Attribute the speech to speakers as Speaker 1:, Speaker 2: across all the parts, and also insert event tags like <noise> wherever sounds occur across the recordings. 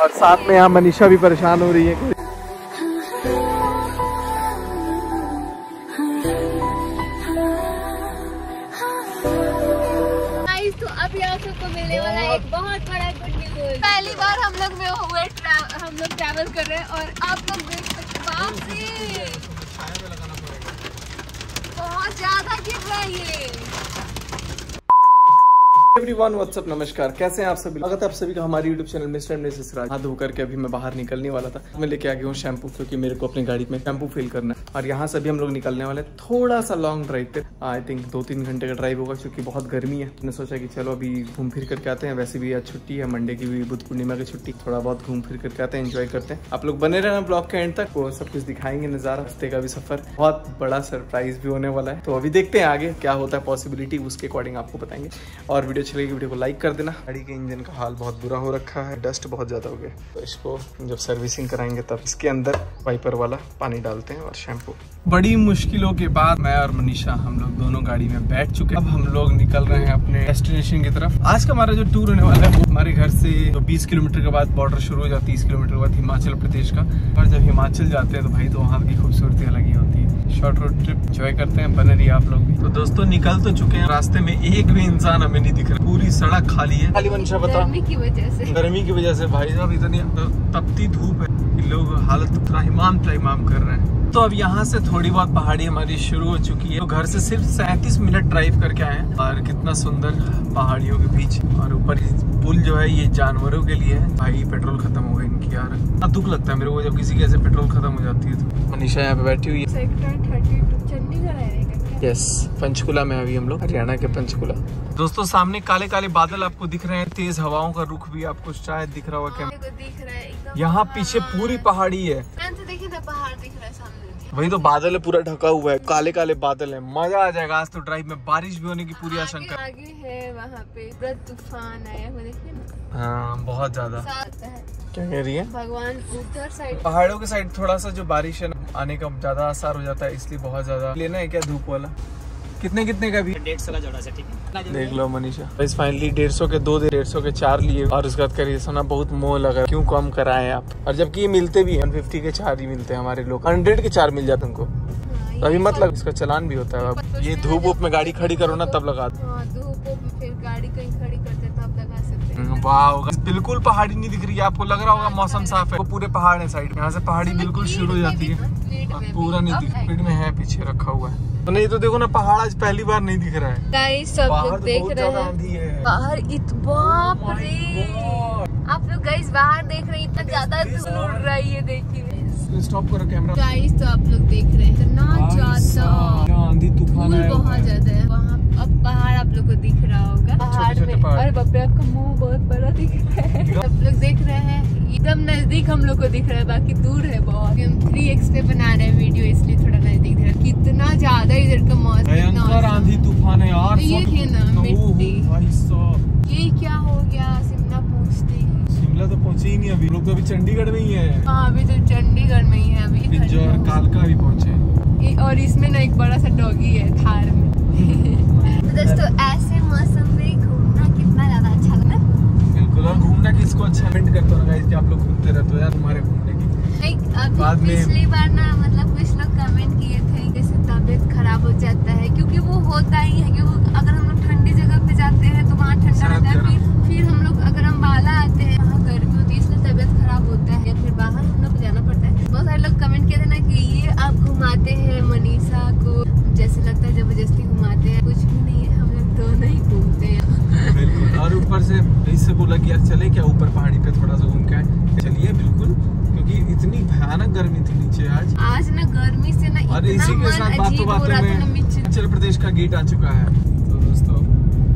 Speaker 1: और साथ में यहाँ मनीषा भी परेशान हो रही है
Speaker 2: तो मिलने वाला एक बहुत बड़ा पहली बार हम लोग हम लोग कर रहे हैं और आप लोग बहुत ज़्यादा गिर रहा है ये।
Speaker 1: एवरीवन व्हाट्सअप नमस्कार। कैसे हैं आप सभी है आप सभी का हमारे यूट्यूब चैनल मिस्टर राज। हाथ धो करके अभी मैं बाहर निकलने वाला था। मैं लेके आ गया हूँ शैम्पू क्योंकि मेरे को अपनी गाड़ी में शैम्पू फिल करना है। और यहाँ से भी हम लोग निकलने वाले थोड़ा सा लॉन्ग ड्राइव पे। आई थिंक दो तीन घंटे का ड्राइव होगा, क्योंकि बहुत गर्मी है। मैंने सोचा कि चलो अभी घूम फिर करके आते हैं। वैसे भी आज छुट्टी है मंडे की भी बुद्ध पूर्णिमा की छुट्टी। थोड़ा बहुत घूम फिर करके आते हैं एंजॉय करते हैं। आप लोग बने रहना ब्लॉग के एंड तक। वो सब कुछ दिखाएँगे, नज़ारा, हफ़्ते का भी सफ़र। बहुत बड़ा सरप्राइज़ भी होने वाला है। तो अभी देखते हैं आगे क्या होता है पॉसिबिलिटी उसके अकॉर्डिंग आपको बताएँगे। और वीडियो चलेगी वीडियो को लाइक कर देना। गाड़ी के इंजन का हाल बहुत बुरा हो रखा है डस्ट बहुत ज़्यादा हो गया। तो इसको जब सर्विसिंग कराएँगे तब इसके अंदर वाइपर वाला पानी डालते हैं और शैम्पू बड़ी मुश्किलों के बाद मैं और मनीषा हम लोग दोनों गाड़ी में बैठ चुके हैं। अब हम लोग निकल रहे हैं अपने डेस्टिनेशन की तरफ़। आज का हमारा जो टूर होने वाला है वो हमारे घर से तो 20 किलोमीटर के बाद बॉर्डर शुरू हो जाती है 30 किलोमीटर के बाद हिमाचल प्रदेश का। और जब हिमाचल जाते हैं तो भाई तो वहाँ की खूबसूरती अलग ही होती है। शॉर्ट रोड ट्रिप एंजॉय करते हैं बने रहिए आप लोग भी। तो दोस्तों निकल तो चुके हैं। रास्ते में एक भी इंसान हमें नहीं दिख रहा। पूरी सड़क खाली है। खाली मनीषा बता।
Speaker 2: गर्मी की वजह से।
Speaker 1: गर्मी की वजह से भाई साहब इतनी तपती धूप है कि लोग हालत त्राहिमाम त्राहिमाम कर रहे हैं। तो अब यहाँ से थोड़ी बहुत पहाड़ी हमारी शुरू हो चुकी है। तो घर से सिर्फ़ सैंतीस मिनट ड्राइव करके आए और कितना सुंदर पहाड़ियों के बीच और ऊपर पुल जो है ये जानवरों के लिए है। भाई पेट्रोल खत्म हो गया इनकी यार। इतना दुख लगता है मेरे को जब किसी के ऐसे पेट्रोल खत्म हो जाती है तो। मनीषा यहाँ पे बैठी हुई है।
Speaker 2: सेक्टर 32 चंडीगढ़ आएगा क्या
Speaker 1: यस पंचकुला में अभी हम लोग। हरियाणा के पंचकुला। दोस्तों सामने काले काले बादल आपको दिख रहे हैं। तेज हवाओं का रुख भी आपको शायद दिख रहा होगा
Speaker 2: मेरे को दिख रहा है।
Speaker 1: यहाँ पीछे पूरी पहाड़ी है।
Speaker 2: तो देखी पहाड़ दिख रहा है सामने।
Speaker 1: वही तो बादल है पूरा ढका हुआ है। काले काले बादल है। मज़ा आ जाएगा आज तो ड्राइव में। बारिश भी होने की पूरी आशंका। है
Speaker 2: आगे है वहाँ पे। तूफ़ान आया देखिए
Speaker 1: हाँ बहुत ज़्यादा। क्या कह रही है?
Speaker 2: भगवान उधर साइड
Speaker 1: पहाड़ों के साइड थोड़ा सा जो बारिश है आने का ज़्यादा आसार हो जाता है इसलिए बहुत ज़्यादा। लेना है क्या धूप वाला? कितने कितने का भी?
Speaker 3: डेढ़ सौ का जोड़ा से ठीक है।
Speaker 1: देख लो मनीषा। बस फाइनली डेढ़ सौ के दो डेढ़ सौ के चार लिए। और उसके बाद करिए सोना बहुत मोह लगा। क्यों कम कराए आप? और जबकि ये मिलते भी वन फिफ्टी के चार ही मिलते हैं हमारे लोग। हंड्रेड के चार मिल जाते उनको। तो अभी मतलब इसका चलान भी होता है। अब ये धूप वूप में गाड़ी खड़ी करो ना तब लगा दो। वाह बिल्कुल पहाड़ी नहीं दिख रही है आपको लग रहा होगा मौसम साफ़ है। वो पूरे पहाड़ है साइड में। यहाँ से पहाड़ी बिल्कुल शुरू हो जाती है। हाँ, पूरा नहीं दिख स्पीड में है पीछे रखा हुआ है। तो नहीं तो देखो ना पहाड़ आज पहली बार नहीं दिख रहा है।
Speaker 2: गाइस सब लोग
Speaker 1: तो
Speaker 2: देख रहे हैं। बाहर इत बाप
Speaker 1: Oh!
Speaker 2: आप लोग गाइस बाहर देख रहे हैं इतना ज़्यादा धूल उड़ रहा है देखिए।
Speaker 1: स्टॉप करो कैमरा
Speaker 2: गाइस तो आप लोग देख रहे हैं इतना ज़्यादा
Speaker 1: आंधी तूफ़ान
Speaker 2: बहुत ज़्यादा है। वहाँ अब पहाड़ आप लोग को दिख रहा होगा। पहाड़ में।
Speaker 1: पहाड़।
Speaker 2: अरे बाप रे आपका मुँह बहुत बड़ा दिख रहा है। <laughs> आप लोग देख रहे हैं एकदम नज़दीक हम लोग को दिख रहा है बाकी दूर है बहुत। हम थ्री एक्स पे बना रहे हैं वीडियो इसलिए थोड़ा नज़दीक दिख रहा है। कितना ज़्यादा इधर का मौसम इतना
Speaker 1: आंधी तूफ़ान है यार
Speaker 2: तो ये देखिए ना, मिट्टी। ये क्या हो गया? शिमला पहुँचते ही
Speaker 1: शिमला तो पहुँचे ही नहीं अभी। लोग तो अभी चंडीगढ़ में ही है।
Speaker 2: हाँ अभी तो चंडीगढ़ में ही है अभी
Speaker 1: जो कालका भी पहुँचे
Speaker 2: ये- और इसमें ना एक बड़ा सा डॉगी है थार में। तो दोस्तों ऐसे मौसम में घूमना कितना ज़्यादा अच्छा लगता है?
Speaker 1: बिल्कुल और घूमना किसको अच्छा कमेंट करते हो गाइस कि आप लोग घूमते रहते हो यार तुम्हारे घूमने की
Speaker 2: अभी
Speaker 1: बाद में-
Speaker 2: पिछली बार ना मतलब कुछ लोग कमेंट किए थे जैसे तबीयत खराब हो जाता है
Speaker 1: हिमाचल प्रदेश का गेट आ चुका है। तो दोस्तों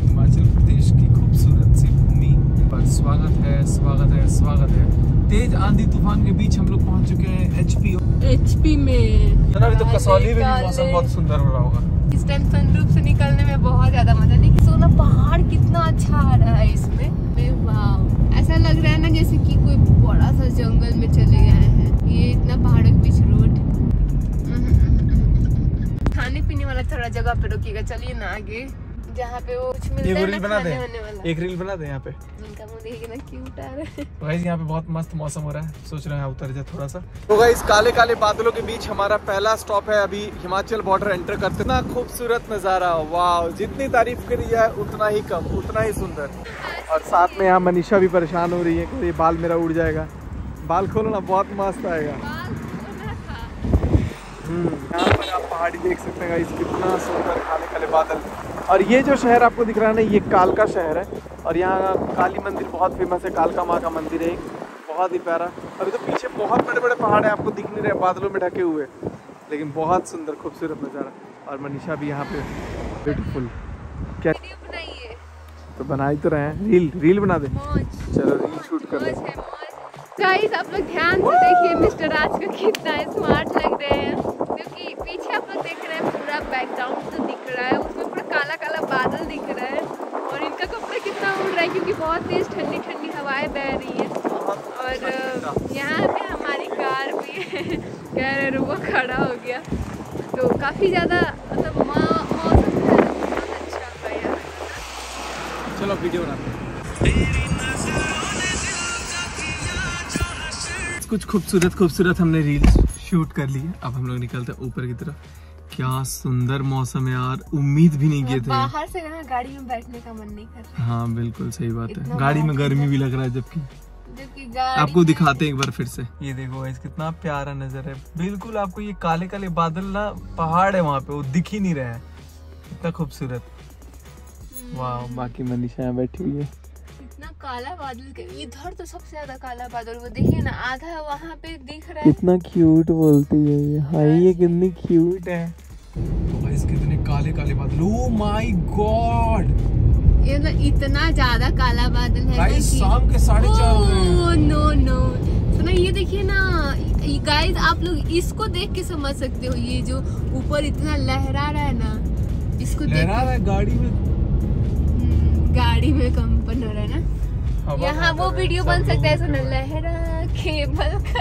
Speaker 1: हिमाचल प्रदेश की खूबसूरत सी भूमि पर स्वागत है स्वागत है स्वागत है। तेज आंधी तूफ़ान के बीच हम लोग पहुँच चुके हैं एचपी
Speaker 2: एचपी में।
Speaker 1: अभी तो कसौली में मौसम बहुत सुंदर हो रहा होगा।
Speaker 2: इस टाइम सनरूफ से निकलने में बहुत ज़्यादा मज़ा। लेकिन सोना पहाड़ कितना अच्छा आ रहा है इसमें। ऐसा लग रहा है ना जैसे कि कोई बड़ा सा जंगल में चले गए हैं। ये इतना पहाड़ों के बीच रोड खाने पीने वाला थोड़ा जगह पे रुकिएगा चलिए ना आगे जहाँ पे वो कुछ मिलता
Speaker 1: एक
Speaker 2: है
Speaker 1: रील
Speaker 2: ना
Speaker 1: बना
Speaker 2: खाने होने
Speaker 1: दे
Speaker 2: वाला।
Speaker 1: एक रील बना दे यहाँ पे।
Speaker 2: उनका मुँह देखिए कितना क्यूट आ रहा है।
Speaker 1: यहाँ पे बहुत मस्त मौसम हो रहा है। सोच रहे हैं उतर जाए थोड़ा सा। तो गाइस काले काले बादलों के बीच हमारा पहला स्टॉप है। अभी हिमाचल बॉर्डर एंटर करते ना खूबसूरत नज़ारा वाह जितनी तारीफ़ करी जाए उतना ही कम उतना ही सुंदर। और साथ में यहाँ मनीषा भी परेशान हो रही है कि बाल मेरा उड़ जाएगा। बाल खोलो ना बहुत मस्त आएगा। हम्म, पहाड़ी देख सकते हैं गाइस कितना सुंदर काले काले बादल और ये जो शहर आपको दिख रहा है ना ये कालका शहर है। और यहाँ काली मंदिर बहुत फ़ेमस है कालका माँ का मंदिर है बहुत ही प्यारा। अभी तो पीछे बहुत बड़े बड़े पहाड़ हैं आपको दिख नहीं रहे बादलों में ढके हुए। लेकिन बहुत सुंदर खूबसूरत नज़ारा। और मनीषा भी यहाँ पे ब्यूटीफुल क्या तो बना ही तो रहे हैं। रील रील बना दे। चलो रील शूट कर ले।
Speaker 2: गाइस आप लोग ध्यान से देखिए मिस्टर राज का कितना स्मार्ट लग
Speaker 1: खूबसूरत खूबसूरत हमने रील्स शूट कर ली है। अब हम लोग निकलते हैं ऊपर की तरफ़। क्या सुंदर मौसम है यार। उम्मीद भी नहीं किए थे।
Speaker 2: बाहर से ना गाड़ी में बैठने का मन नहीं कर रहा।
Speaker 1: हाँ बिल्कुल सही बात है। गाड़ी में गर्मी भी लग रहा है जबकि। आपको दिखाते हैं एक बार फिर से। ये देखो गाइस कितना प्यारा नज़र है। बिल्कुल आपको ये काले काले बादल ना पहाड़ है वहाँ पे वो दिख ही नहीं रहा है। कितना खूबसूरत। वाह। बाकी मनीषा यहाँ बैठी हुई है।
Speaker 2: इतना काला बादल इधर तो सबसे ज़्यादा काला बादल वो देखिए ना आधा वहाँ पे दिख रहा है।
Speaker 1: कितना क्यूट बोलती है ये। हाय ये कितनी क्यूट है। तो गाइस कितने काले काले बादल। ओ माय गॉड
Speaker 2: ये ना इतना ज़्यादा काला बादल है
Speaker 1: शाम के साढ़े चार हो। गए
Speaker 2: नो नो सुना ये देखिए ना गाइस आप लोग इसको देख के समझ सकते हो ये जो ऊपर इतना लहरा रहा है ना इसको
Speaker 1: लहरा रहा है गाड़ी में।
Speaker 2: गाड़ी में कंपन हो रहा है ना? यहाँ वो वीडियो बन सकता है
Speaker 1: के
Speaker 2: लहरा केबल का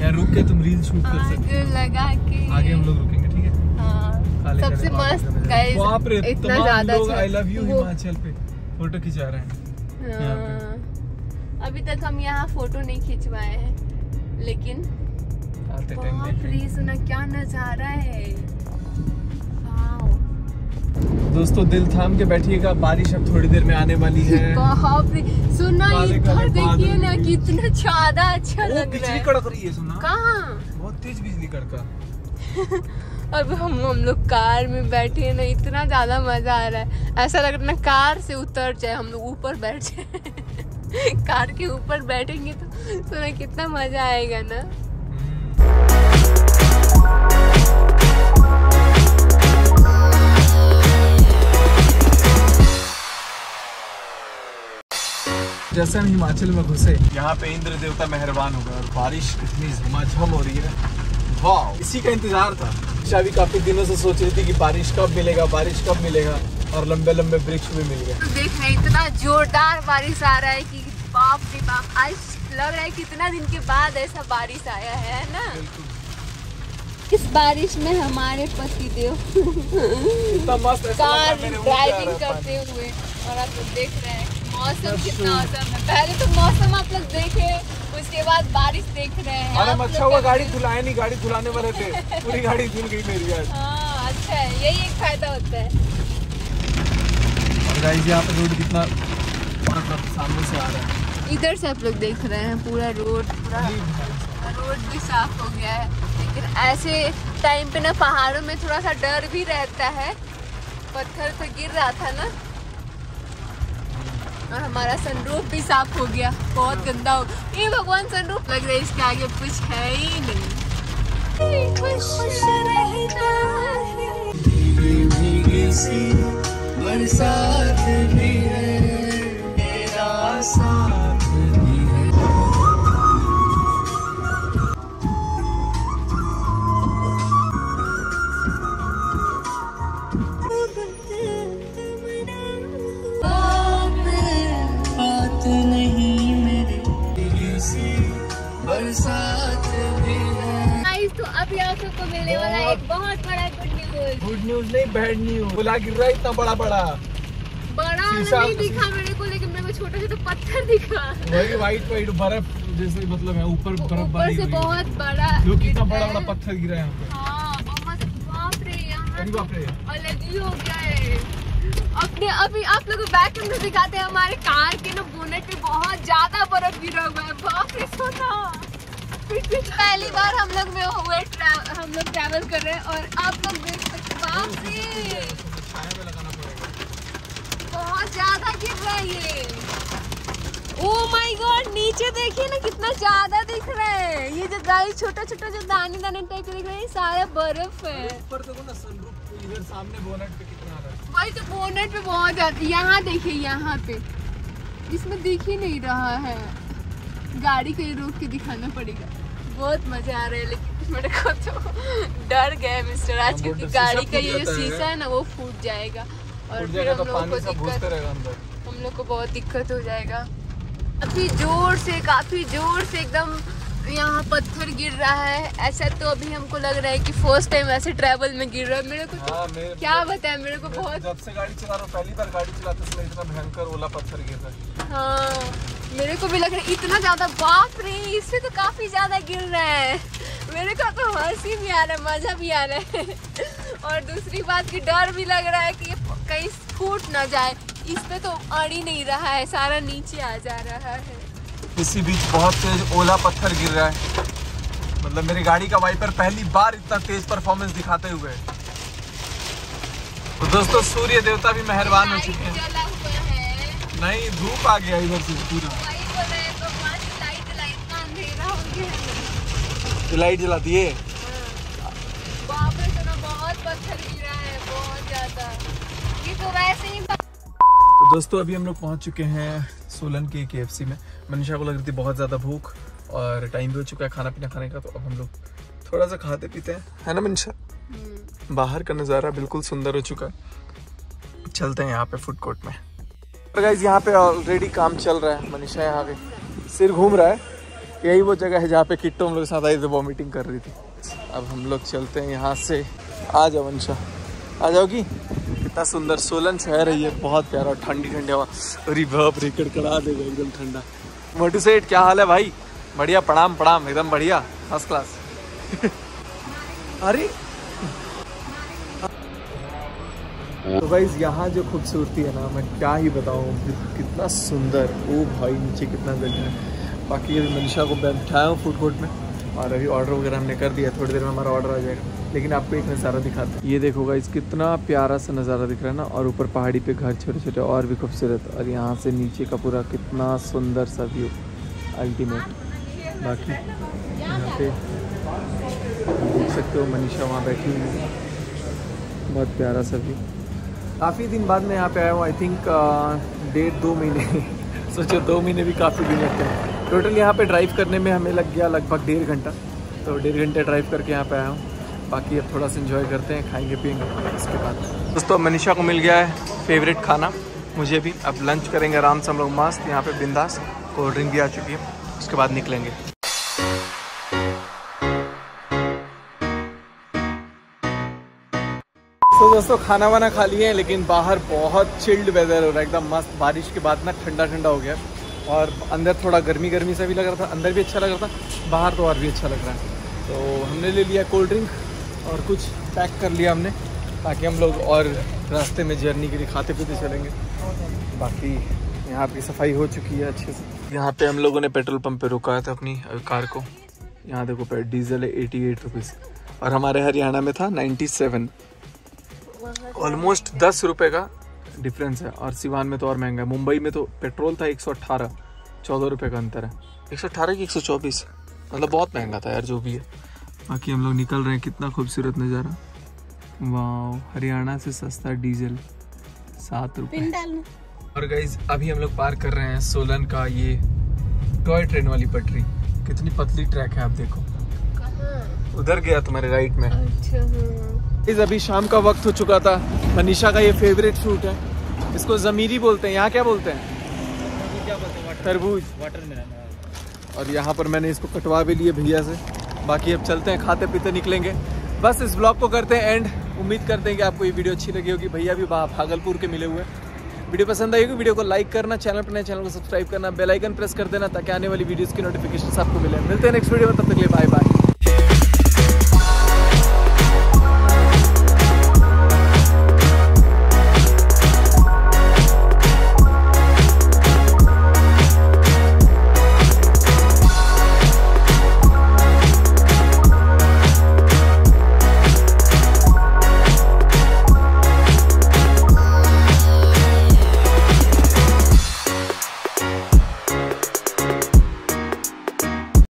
Speaker 1: यार रुक के तुम रील शूट कर सकते
Speaker 2: आग लगा के।
Speaker 1: आगे हम लोग रुकेंगे ठीक है?
Speaker 2: हाँ सबसे मस्त गाइस
Speaker 1: बाप रे
Speaker 2: इतना ज़्यादा
Speaker 1: आई लव यू हिमाचल पे। फ़ोटो खिंचा रहे हैं।
Speaker 2: हाँ। अभी तक हम यहाँ फ़ोटो नहीं खिंचवाए हैं लेकिन बाप रे सुना क्या नज़ारा है।
Speaker 1: दोस्तों दिल थाम के बैठिएगा। बारिश अब थोड़ी देर में आने वाली है। <laughs>
Speaker 2: सुना इधर देखिए ना कितना ज़्यादा अच्छा लग रहा है।
Speaker 1: कड़क रही है सुना।
Speaker 2: कहाँ?
Speaker 1: बहुत तेज बिजली कड़का। <laughs>
Speaker 2: अब हम हम लोग कार में बैठे हैं ना इतना ज़्यादा मज़ा आ रहा है। ऐसा लग रहा है ना कार से उतर जाए हम लोग ऊपर बैठ जाए। <laughs> कार के ऊपर बैठेंगे तो सुना कितना मज़ा आएगा ना।
Speaker 1: जैसे हम हिमाचल में घुसे यहाँ पे इंद्र देवता मेहरबान हो गए और बारिश कितनी झमाझम हो रही है। वाह इसी का इंतज़ार था। शादी काफ़ी दिनों से सोच रही थी कि बारिश कब मिलेगा बारिश कब मिलेगा और लंबे लंबे वृक्ष भी मिल गए।
Speaker 2: देख रहे इतना जोरदार बारिश आ रहा है कि बाप रे बाप आज लग रहा है कितना दिन के बाद ऐसा बारिश आया है ना? इस बारिश में हमारे पति देव
Speaker 1: इतना
Speaker 2: कार ड्राइविंग करते हुए और आप देख रहे हैं। मौसम कितना औसम है। पहले तो मौसम आप लोग देखे उसके बाद बारिश देख रहे हैं।
Speaker 1: अरे अच्छा हुआ गाड़ी धुलाए नहीं गाड़ी धुलाने वाले थे। पूरी गाड़ी धुल गई मेरी आज।
Speaker 2: हाँ अच्छा है। यही एक फ़ायदा होता है।
Speaker 1: और गाइस यहाँ पे रोड कितना मतलब सामने से आ रहा है।
Speaker 2: इधर से आप लोग देख रहे हैं पूरा रोड पूरा रोड भी साफ़ हो गया है। लेकिन ऐसे टाइम पे ना पहाड़ों में थोड़ा सा डर भी रहता है। पत्थर तो गिर रहा था ना। और हमारा सनरूफ भी साफ़ हो गया। बहुत गंदा हो ये भगवान सनरूफ लग रहा है, इसके आगे कुछ है ही नहीं।
Speaker 1: बरसात भी है। साथ भी
Speaker 2: बहुत बड़ा गुड न्यूज़
Speaker 1: गुड न्यूज़ नहीं बैड न्यूज़ बुला गिर रहा है इतना बड़ा बड़ा।
Speaker 2: बड़ा नहीं दिखा मेरे को लेकिन मेरे को छोटा छोटा पत्थर दिखा।
Speaker 1: वही वाइट वाइट बर्फ़ जैसे मतलब है ऊपर बर्फ़
Speaker 2: ऊपर से बहुत बड़ा
Speaker 1: जो कितना बड़ा बड़ा पत्थर गिरा है
Speaker 2: हाँ बहुत बाप रे यहाँ
Speaker 1: अरे बाप रे।
Speaker 2: अलग ही हो गया है अपने अभी आप लोग बैक कैमरा दिखाते हैं हमारे कार के ना बोनेट पे बहुत ज़्यादा बर्फ़ गिरा हुआ है। बाप रे सोना। पहली बार हम लोग में हुए हम लोग ट्रैवल कर रहे हैं और आप लोग देख सकते बाप
Speaker 1: पड़ेगा
Speaker 2: बहुत ज़्यादा गिर रहा है ये। ओ माय गॉड नीचे देखिए ना कितना ज़्यादा दिख रहा है। ये जो गाय छोटा छोटा जो दाने दाने टाइप दिख रहे हैं ये सारा बर्फ़ है।
Speaker 1: ऊपर देखो ना सनरूफ इधर सामने बोनट पे कितना आ रहा है।
Speaker 2: वही तो बोनेट पे बहुत ज़्यादा यहाँ देखिए यहाँ पे। इसमें दिख ही नहीं रहा है। गाड़ी को ही रोक के दिखाना पड़ेगा। बहुत मज़ा आ रहे हैं लेकिन मेरे को तो डर गए मिस्टर आज क्योंकि गाड़ी का ये जो शीशा है ना वो फूट जाएगा। और फिर हम
Speaker 1: तो
Speaker 2: लोगों को दिक्कत हम लोग को बहुत दिक्कत हो जाएगा। काफ़ी ज़ोर से काफ़ी ज़ोर से एकदम यहाँ पत्थर गिर रहा है। ऐसा तो अभी हमको लग रहा है कि फ़र्स्ट टाइम ऐसे ट्रैवल में गिर रहा है। मेरे को तो
Speaker 1: हाँ मेरे
Speaker 2: क्या बताया मेरे को बहुत
Speaker 1: जब से गाड़ी चला रहा हूँ पहली बार गाड़ी चलाते समय इतना भयंकर ओला पत्थर गिर रहा है।
Speaker 2: हाँ। मेरे को भी लग रहा है इतना ज़्यादा बाप रे इससे तो काफ़ी ज़्यादा गिर रहा है। मेरे को तो हँसी भी आ रहा है मज़ा भी आ रहा है। और दूसरी बात की डर भी लग रहा है कि ये कहीं फूट ना जाए। इस पे तो अड़ ही नहीं रहा है सारा नीचे आ जा रहा है।
Speaker 1: इसी बीच बहुत तेज ओला पत्थर गिर रहा है। मतलब मेरी गाड़ी का वाइपर पहली बार इतना तेज परफॉर्मेंस दिखाते हुए। तो दोस्तों सूर्य देवता भी मेहरबान हो चुके है। नहीं धूप आ गया इधर से पूरा।
Speaker 2: वही बोल रहे हैं तो लाइट हो
Speaker 1: तो जलाती है?
Speaker 2: हाँ। बाप रे सुनो बहुत पत्थर गिरा बहुत ज़्यादा। ये तो वैसे ही
Speaker 1: तो दोस्तों अभी हम लोग पहुँच चुके हैं सोलन के के में। मनीषा को लग रही थी बहुत ज़्यादा भूख और टाइम भी हो चुका है खाना पीना खाने का तो अब हम लोग थोड़ा सा खाते पीते हैं। है ना मनीषा?
Speaker 2: हम्म।
Speaker 1: बाहर का नज़ारा बिल्कुल सुंदर हो चुका है। चलते हैं यहाँ पे फ़ूड कोर्ट में। गाइज़ यहाँ पे ऑलरेडी काम चल रहा है। मनीषा यहाँ पे सिर घूम रहा है। यही वो जगह है जहाँ पे किट्टो हम लोग के साथ आई थी वॉमिटिंग कर रही थी। अब हम लोग चलते हैं यहाँ से। आ जाओ मनीषा। आ जाओगी कितना सुंदर सोलन शहर है ये। बहुत प्यारा ठंडी ठंडी हवा। अरे बाप रे, कड़कड़ा देगा एकदम ठंडा। मोटू सेठ क्या हाल है भाई? बढ़िया प्रणाम प्रणाम एकदम बढ़िया। फ़र्स्ट क्लास <laughs> अरे तो भाई यहाँ जो खूबसूरती है ना, मैं क्या ही बताऊँ, कितना सुंदर। ओ भाई, नीचे कितना गंदा है। बाकी अभी मनीषा को बैठाया हूँ फ़ूड कोर्ट में, और अभी ऑर्डर वगैरह हमने कर दिया थोड़ी देर में हमारा ऑर्डर आ जाएगा। लेकिन आपको एक नज़ारा दिखाते हैं। ये देखो गाइस कितना प्यारा सा नज़ारा दिख रहा है ना, और ऊपर पहाड़ी पे घर छोटे छोटे और भी खूबसूरत। और यहाँ से नीचे का पूरा कितना सुंदर सा व्यू अल्टीमेट बाकी यहाँ पे देख सकते हो, मनीषा वहाँ बैठी हुई बहुत प्यारा सा व्यू काफ़ी दिन बाद मैं यहाँ पे आया हूँ आई थिंक डेढ़ दो महीने। <laughs> सोचो, दो महीने भी काफ़ी दिन लगते हैं। टोटल यहाँ पे ड्राइव करने में हमें लग गया लगभग डेढ़ घंटा। तो डेढ़ घंटे ड्राइव करके यहाँ पे आया हूँ। बाकी अब थोड़ा सा इन्जॉय करते हैं, खाएँगे, पियेंगे उसके बाद। दोस्तों, मनीषा को मिल गया है फेवरेट खाना। मुझे भी अब लंच करेंगे आराम से हम लोग मस्त। यहाँ पर बिंदास कोल्ड ड्रिंक भी आ चुकी है। उसके बाद निकलेंगे। तो दोस्तों खाना वाना खा लिए लेकिन बाहर बहुत चिल्ड वेदर हो रहा है। एकदम मस्त बारिश के बाद ना ठंडा ठंडा हो गया। और अंदर थोड़ा गर्मी गर्मी सा भी लग रहा था, अंदर भी अच्छा लग रहा था, बाहर तो और भी अच्छा लग रहा है। तो हमने ले लिया कोल्ड ड्रिंक और कुछ पैक कर लिया हमने, ताकि हम लोग और रास्ते में जर्नी के लिए खाते पीते चलेंगे। बाकी यहाँ की सफ़ाई हो चुकी है अच्छे से। यहाँ पे हम लोगों ने पेट्रोल पंप पे रुकाया था अपनी कार को। यहाँ देखो डीजल है एटी एट रुपीज़ और हमारे हरियाणा में था नाइन्टी सेवन। ऑलमोस्ट दस रुपये का डिफरेंस है। और सिवान में तो और महँगा है। मुंबई में तो पेट्रोल था एक सौ अट्ठारह चौदह रुपये का अंतर है। एक सौ अट्ठारह की एक सौ चौबीस मतलब बहुत महँगा था यार जो भी है। बाकी हम लोग निकल रहे हैं कितना खूबसूरत नज़ारा। वाह हरियाणा से सस्ता डीजल सात रुपये और गाइज़ अभी हम लोग पार कर रहे हैं सोलन का ये टॉय ट्रेन वाली पटरी। कितनी पतली ट्रैक है आप देखो। उधर गया तुम्हारे राइट में।
Speaker 2: अच्छा हाँ।
Speaker 1: इस अभी शाम का वक्त हो चुका था। मनीषा का ये फेवरेट फ्रूट है। इसको जमीरी बोलते हैं। यहाँ क्या बोलते हैं? तरबूज। वाटर और यहाँ पर मैंने इसको कटवा भी लिए भैया से। बाकी अब चलते हैं खाते पीते निकलेंगे। बस इस ब्लॉग को करते हैं एंड उम्मीद करते हैं कि आपको ये वीडियो अच्छी लगी होगी। भैया भी वहाँ भागलपुर के मिले हुए वीडियो पसंद आएगी वीडियो को लाइक करना चैनल पर नए चैनल को सब्सक्राइब करना बेल आइकन प्रेस कर देना ताकि आने वाली वीडियोस की नोटिफिकेशन आपको मिले। मिलते हैं नेक्स्ट वीडियो में तब तक के लिए बाय बाय